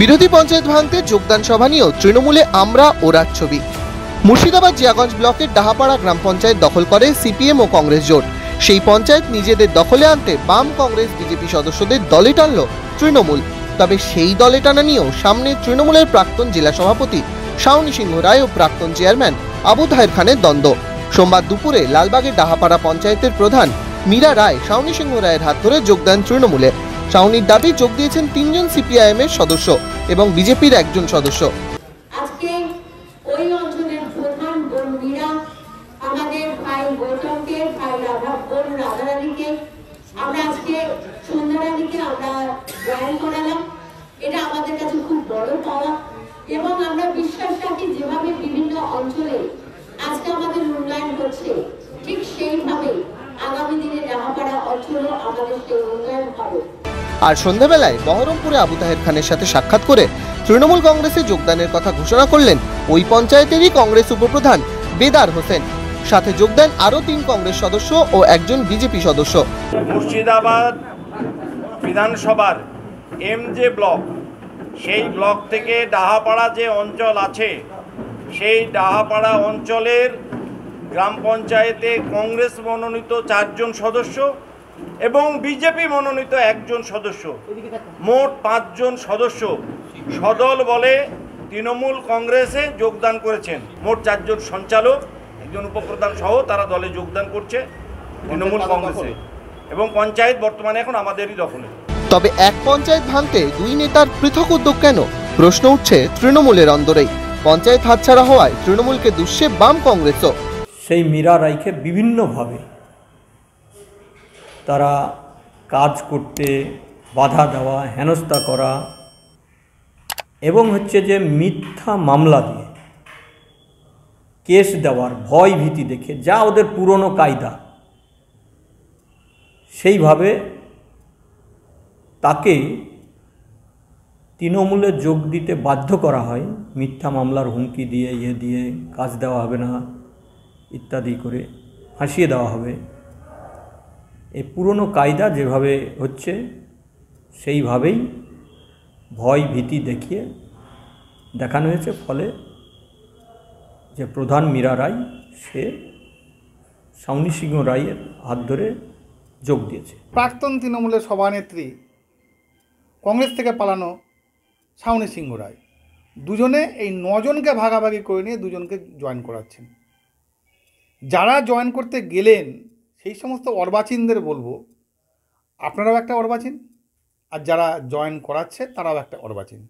বিরোধী পঞ্চায়েত ভাঙতে যোগদান সভা নিয়েও তৃণমূলে আমরা ওরার ছবি। মুর্শিদাবাদ জিয়াগঞ্জ ব্লকের ডাহাপাড়া গ্রাম পঞ্চায়েত দখল করে সিপিএম ও কংগ্রেস জোট। সেই পঞ্চায়েত নিজেদের দখলে আনতে বাম কংগ্রেস বিজেপি সদস্যদের দলে টানল তৃণমূল। তবে সেই দলে টানা নিয়েও সামনে তৃণমূলের প্রাক্তন জেলা সভাপতি শাওনি সিংহ রায় ও প্রাক্তন চেয়ারম্যান আবু তাহের খানের দ্বন্দ্ব। সোমবার দুপুরে লালবাগের ডাহাপাড়া পঞ্চায়েতের প্রধান মীরা রায় শাওনি সিংহ রায়ের হাত ধরে যোগদান তৃণমূলে। শাওনির দাবি যোগ দিয়েছেন তিনজন সিপিআইএম এর সদস্য এবং বিজেপির একজন সদস্য। আজকে ওই অঞ্চলের প্রধান আমাদের আমরা আজকে আমরা করালাম। এটা আমাদের কাছে খুব বড় এবং আমরা বিশ্বাস যেভাবে বিভিন্ন অঞ্চলে আজকে আমাদের ঠিক সেইভাবে আগামী দিনে রাহাপাড়া অঞ্চলেও আমাদের সেই উন্নয়ন হবে। আর সন্ধ্যাবেলায় বহরমপুরে আবু তাহের খানের সাথে সাক্ষাৎ করে তৃণমূল কংগ্রেসে যোগদানের কথা ঘোষণা করলেন ওই পঞ্চায়েতেরই কংগ্রেস উপপ্রধান বেদার হোসেন। সাথে যোগ দেন আরও তিন কংগ্রেস সদস্য ও একজন বিজেপি সদস্য। মুর্শিদাবাদ বিধানসভার এম যে ব্লক, সেই ব্লক থেকে ডাহাপাড়া যে অঞ্চল আছে, সেই ডাহাপাড়া অঞ্চলের গ্রাম পঞ্চায়েতে কংগ্রেস মনোনীত চারজন সদস্য এবং বিজেপি মনোনীত একজন সদস্য। মোট পাঁচজন সদস্য। সদল বলে তৃণমূল কংগ্রেসে যোগদান করেছেন। মোট চারজন সঞ্চালক একজন উপপ্রধান সহ তারা দলে যোগদান করছে তৃণমূল কংগ্রেসে। এবং পঞ্চায়েত বর্তমানে এখন আমাদেরই দখলে। তবে এক পঞ্চায়েত ভাঙতে দুই নেতার পৃথক উদ্যোগ কেন? প্রশ্ন উঠছে তৃণমূলের অন্দরেই পঞ্চায়েত হাতছাড়া হওয়ায় তৃণমূলকে দুষছে বাম কংগ্রেসও। সেই মীরা রায়কে বিভিন্নভাবে তারা কাজ করতে বাধা দেওয়া, হেনস্থা করা এবং হচ্ছে যে মিথ্যা মামলা দিয়ে কেস দেওয়ার ভয় ভীতি দেখে যা ওদের পুরনো কায়দা, সেইভাবে তাকে তৃণমূলে যোগ দিতে বাধ্য করা হয়। মিথ্যা মামলার হুমকি দিয়ে ইয়ে দিয়ে কাজ দেওয়া হবে না, ইত্যাদি করে ফাঁসিয়ে দেওয়া হবে। এই পুরনো কায়দা যেভাবে হচ্ছে, সেইভাবেই ভয় ভীতি দেখিয়ে দেখানো হয়েছে। ফলে যে প্রধান মীরা রায়, সে সাউনি সিংহ রায়ের হাত ধরে যোগ দিয়েছে। প্রাক্তন তৃণমূলের সভানেত্রী, কংগ্রেস থেকে পালানো শাওনি সিংহ রায়, দুজনে এই নজনকে ভাগাভাগি করে নিয়ে দুজনকে জয়েন করাচ্ছেন। যারা জয়েন করতে গেলেন সেই সমস্ত অর্বাচীনদের বলব আপনারাও একটা অর্বাচীন আর যারা জয়েন করাচ্ছে তারাও একটা অর্বাচীন।